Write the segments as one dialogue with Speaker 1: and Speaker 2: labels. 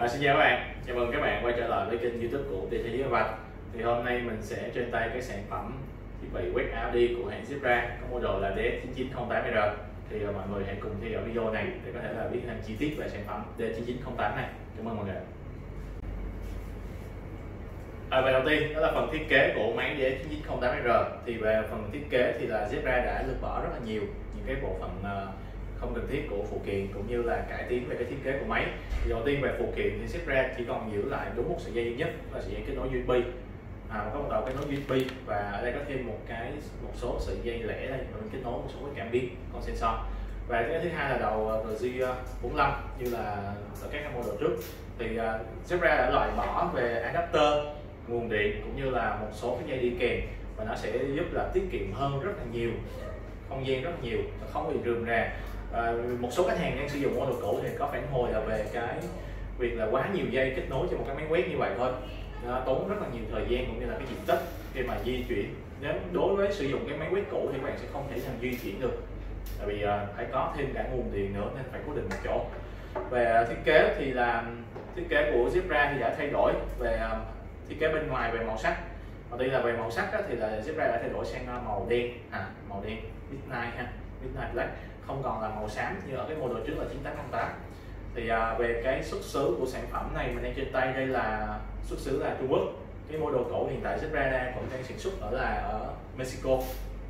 Speaker 1: À, xin chào các bạn, chào mừng các bạn quay trở lại với kênh youtube của Tiền Thế Giới Vạch. Thì hôm nay mình sẽ trên tay cái sản phẩm thiết bị quét áo đi của hãng Zebra có model là DS9908R Thì à, mọi người hãy cùng theo dõi video này để có thể là biết thêm chi tiết về sản phẩm DS9908 này. Cảm ơn mọi người. À, về đầu tiên đó là phần thiết kế của máy DS9908R thì về phần thiết kế thì là Zebra đã lược bỏ rất là nhiều những cái bộ phận uh, không cần thiết của phụ kiện cũng như là cải tiến về cái thiết kế của máy. Thì đầu tiên về phụ kiện thì ship ra chỉ còn giữ lại đúng một sợi dây duy nhất là sợi dây kết nối USB à, một đầu kết nối USB và ở đây có thêm một cái một số sợi dây lẻ đây và mình kết nối một số cái cảm biến con sensor. Và cái thứ hai là đầu à, RJ45 à, như là ở các model trước. Thì uh, ra đã loại bỏ về adapter nguồn điện cũng như là một số cái dây đi kèm và nó sẽ giúp là tiết kiệm hơn rất là nhiều không gian rất nhiều không bị rườm rà à, một số khách hàng đang sử dụng model cũ thì có phản hồi là về cái việc là quá nhiều dây kết nối cho một cái máy quét như vậy thôi. Nó tốn rất là nhiều thời gian cũng như là cái diện tích khi mà di chuyển. Nếu đối với sử dụng cái máy quét cũ thì các bạn sẽ không thể nào di chuyển được. Tại vì à, phải có thêm cả nguồn điện nữa nên phải cố định một chỗ. Về thiết kế thì là thiết kế của Zebra thì đã thay đổi về à, thiết kế bên ngoài về màu sắc. Và tuy là về màu sắc thì là Zebra đã thay đổi sang à, màu đen. À màu đen. Midnight ha midnight black không còn là màu xám như ở cái model trước là 9808 thì à, về cái xuất xứ của sản phẩm này mình đang trên tay đây là xuất xứ là Trung Quốc. Cái model cổ hiện tại Zebra đang đang sản xuất ở là ở Mexico.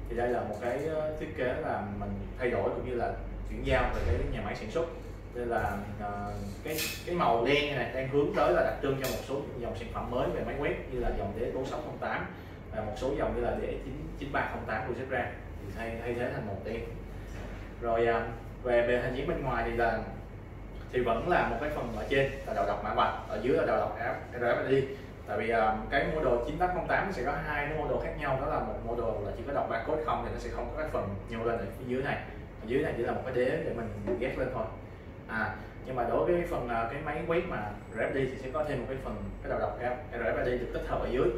Speaker 1: Thì đây là một cái ờ, thiết kế là mình thay đổi cũng như là chuyển giao về cái nhà máy sản xuất. Đây là uh, cái cái màu đen này đang hướng tới là đặc trưng cho một số dòng sản phẩm mới về máy quét như là dòng DS4608 và một số dòng như là DS9308 của Zebra. Thì thay thay thế thành màu đen rồi à, về về hình dáng bên ngoài thì là thì vẫn là một cái phần ở trên là đầu đọc mã vạch. Ở dưới là đầu đọc RFID tại vì uh, cái đồ 9808 sẽ có hai cái đồ khác nhau. Đó là một mô đồ là chỉ có đọc barcode không thì nó sẽ không có cái phần nhô lên ở phía dưới này. Ở dưới này chỉ là một cái đế để mình ghép lên thôi. À nhưng mà đối với phần à, cái máy quét mà RFID thì sẽ có thêm một cái phần cái đầu đọc RFID được tích hợp ở dưới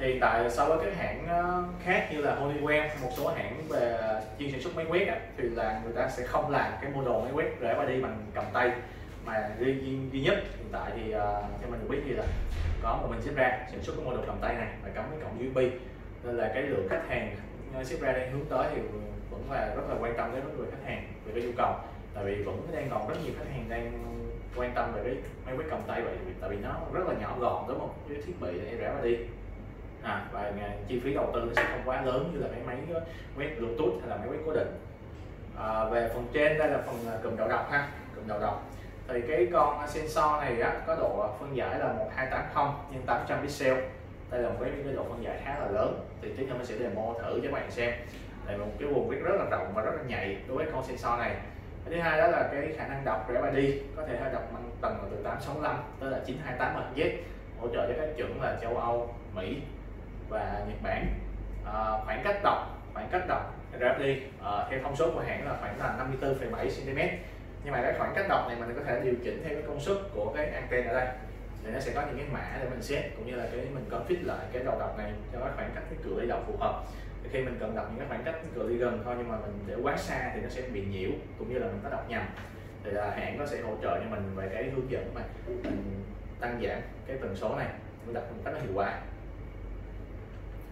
Speaker 1: thì tại so với các hãng ờ, khác như là Honeywell một số hãng về chuyên sản xuất máy quét thì là người ta sẽ không làm cái model máy quét rẽ qua đi bằng cầm tay. Mà duy, duy nhất hiện tại thì uh, cho mình được biết thì là có một mình ship ra sản xuất cái model cầm tay này và cắm cái cổng USB nên là cái lượng khách hàng ờ, ship ra đang hướng tới thì vẫn là rất là quan tâm đến người khách hàng về cái nhu cầu. Tại vì vẫn đang còn rất nhiều khách hàng đang quan tâm về cái máy quét cầm tay vậy tại vì nó rất là nhỏ gọn đúng không? Cái thiết bị để rẽ qua đi à, và chi phí đầu tư nó sẽ không quá lớn như là máy máy quét bluetooth hay là máy quét cố định. À, về phần trên đây là phần à, cụm đầu đọc ha cụm đầu đọc. Thì cái con sensor này á, có độ phân giải là 1280 x 800 pixel. Đây là một cái, cái độ phân giải khá là lớn. Thì tí nữa mình sẽ demo thử cho các bạn xem. Đây một cái vùng viết rất là rộng và rất là nhạy đối với con sensor này. Cái thứ hai đó là cái khả năng đọc RFID có thể đọc bằng tầng từ 865 tới là 928 mhz hỗ trợ cho các chuẩn là châu Âu Mỹ và Nhật Bản. À, khoảng cách đọc khoảng cách đọc RFID à, ờ, theo thông số của hãng là khoảng là 54,7 cm nhưng mà cái khoảng cách đọc này mình có thể điều chỉnh theo cái công suất của cái anten ở đây. Thì nó sẽ có những cái mã để mình set cũng như là cái mình có fit lại cái đầu đọc này cho cái khoảng cách cái cửa đi đọc phù hợp. Thì khi mình cần đọc những cái khoảng cách cửa đi gần thôi nhưng mà mình để quá xa thì nó sẽ bị nhiễu cũng như là mình có đọc nhầm. Thì là hãng nó sẽ hỗ trợ cho mình về cái hướng dẫn mà mình tăng giảm cái tần số này mình đọc một cách nó hiệu quả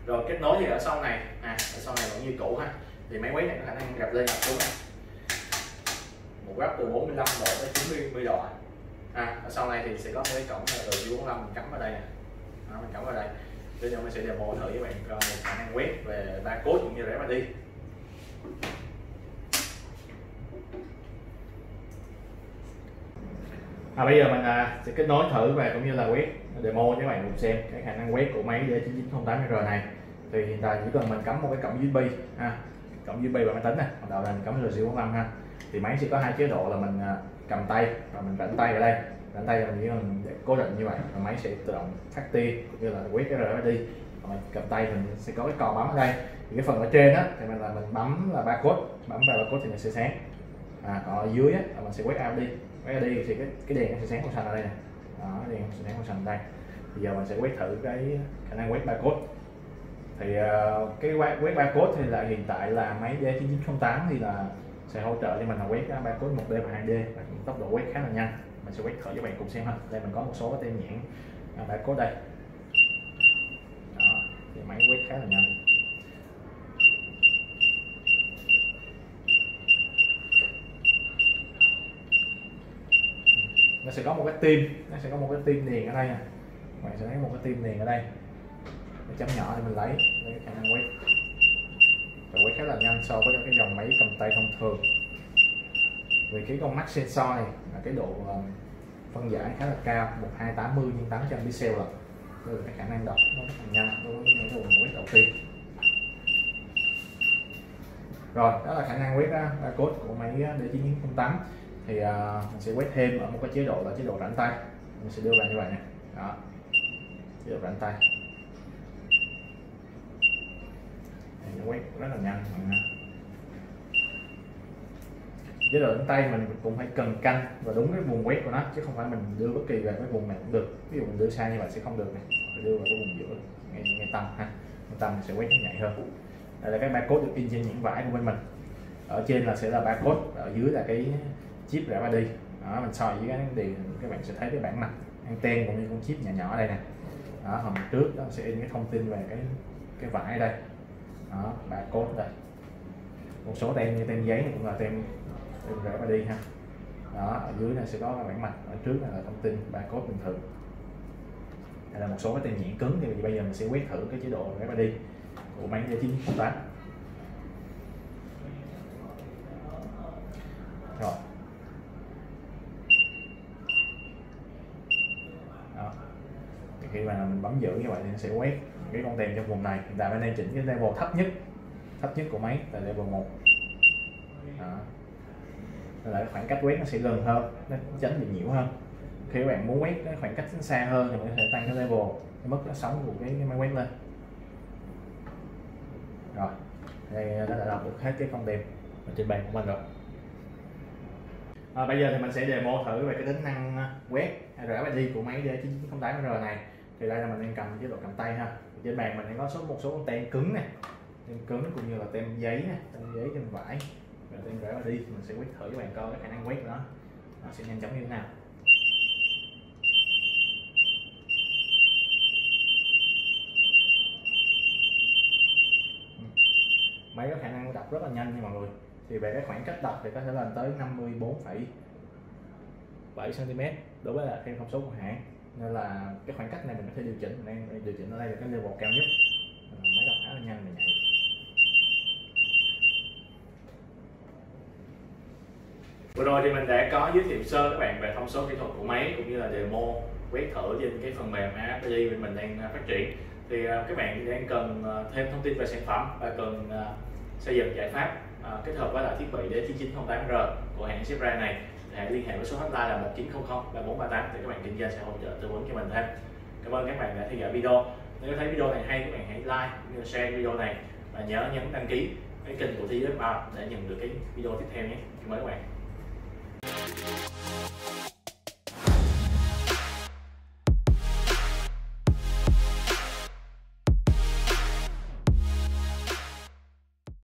Speaker 1: rồi kết nối thì ở sau này. À ở sau này vẫn như cũ ha. Thì máy quét này có khả năng gặp lên gặp xuống này một góc từ 45 độ tới 90 độ. À ở sau này thì sẽ có cái cổng là từ 45 mình cắm vào đây nè. À, mình cắm vào đây. Bây giờ mình sẽ demo thử với bạn coi khả năng quét về barcode cũng như rẽ đi. À, bây giờ mình à, sẽ kết nối thử và cũng như là quét demo cho các bạn cùng xem cái khả năng quét của máy D9908R này. Thì hiện tại chỉ cần mình cắm một cái cổng USB ha cổng USB vào máy tính này bắt đầu là mình cắm rồi 45 ha. Thì máy sẽ có hai chế độ là mình à, cầm tay và mình rảnh tay ở đây. Rảnh tay là mình để cố định như vậy và máy sẽ tự động phát tia cũng như là quét cái RFID còn mình cầm tay mình sẽ có cái cò bấm ở đây. Thì cái phần ở trên á thì mình là mình bấm là barcode bấm vào barcode thì nó sẽ sáng. À, còn ở dưới á là mình sẽ quét ID đi thì cái cái đèn nó sẽ sáng màu xanh ở đây nè. Đó đèn sẽ sáng màu xanh ở đây. Bây giờ mình sẽ quét thử cái khả năng quét barcode. Thì uh, cái quét barcode thì là hiện tại là máy D9908 thì là sẽ hỗ trợ cho mình là quét barcode 1D và 2D và tốc độ quét khá là nhanh. Mình sẽ quét thử cho bạn cùng xem ha. Đây mình có một số cái tem nhãn à, barcode đây. Đó thì máy quét khá là nhanh. Nó sẽ có một cái tim nó sẽ có một cái tim liền ở đây nè. Bạn sẽ thấy một cái tim liền ở đây. Cái chấm nhỏ thì mình lấy lấy cái khả năng quét. Và quét khá là nhanh so với cái dòng máy cầm tay thông thường. Vì cái con mắt sensor này là cái độ ờ, phân giải khá là cao 1280 x 800 pixel là đây là cái khả năng đọc nó rất là nhanh đối với những cái quét đầu tiên. Rồi, đó là khả năng quét ờ, barcode của máy ờ, D9908 thì uh, mình sẽ quét thêm ở một cái chế độ là chế độ rảnh tay. Mình sẽ đưa vào như vậy nè. Đó. Chế độ rảnh tay. Thì quét rất là nhanh chế độ rảnh tay mình cũng phải cần canh và đúng cái vùng quét của nó chứ không phải mình đưa bất kỳ về cái vùng này cũng được. Ví dụ mình đưa sai như vậy sẽ không được này phải đưa vào cái vùng giữa ngay ngay tâm ha. Ngay tâm mình sẽ quét nhạy hơn. Đây là cái barcode được in trên những vải của bên mình. Ở trên là sẽ là barcode ở dưới là cái chip rẽ 3D đó, mình soi với cái thì các bạn sẽ thấy cái bản mặt anten cũng như con chip nhỏ nhỏ đây nè. Đó hầm trước đó sẽ in cái thông tin về cái cái vải đây. Đó cốt đây. Một số tem như tem giấy này cũng là tem tem rẽ 3D ha. Đó, ở dưới này sẽ có bản mặt, ở trước này là thông tin barcode bình thường đây là một số cái tem nhãn cứng thì bây giờ mình sẽ quét thử cái chế độ rẽ 3D của máy D908 rồi Thì khi mà mình bấm giữ như vậy thì nó sẽ quét cái con tem trong vùng này. Hiện tại mình đang chỉnh cái level thấp nhất thấp nhất của máy là level 1 đó. Là khoảng cách quét nó sẽ gần hơn nó tránh bị nhiễu hơn. Khi các bạn muốn quét cái khoảng cách xa hơn thì mình có thể tăng cái level cái mức sóng của cái, cái máy quét lên. Rồi đây đã đọc được hết cái con tem ở trên bàn của mình rồi. À, bây giờ thì mình sẽ demo thử về cái tính năng quét RFID của máy D9908R này thì đây là mình đang cầm chế độ cầm tay ha. Trên bàn mình đang có số một số con tem cứng này tem cứng cũng như là tem giấy này tem giấy tem vải. Và tem vải thì mình sẽ quét thử cho bạn coi cái khả năng quét của nó. Nó sẽ nhanh chóng như thế nào. Ừ. Máy có khả năng đọc rất là nhanh nha mọi người. Thì về cái khoảng cách đọc thì có thể lên tới 54,7 cm đối với là theo thông số của hãng nên là cái khoảng cách này mình có thể điều chỉnh. Mình đang điều chỉnh ở đây là cái level cao nhất. Máy đọc khá là nhanh và nhạy vừa rồi thì mình đã có giới thiệu sơ các bạn về thông số kỹ thuật của máy, cũng như là demo, quét thử trên cái phần mềm API mình đang à, phát triển. Thì à, các bạn đang cần à, thêm thông tin về sản phẩm và cần xây dựng giải pháp kết hợp với là thiết bị D9908R của hãng Zebra này thể liên hệ với số hotline là 1900 3438 để các bạn kinh doanh sẽ hỗ trợ tư vấn cho mình thêm cảm ơn các bạn đã theo dõi video. Nếu thấy video này hay, các bạn hãy like cũng như share video này và nhớ nhấn đăng ký cái kênh của TFR để nhận được cái video tiếp theo nhé. Cảm ơn các bạn.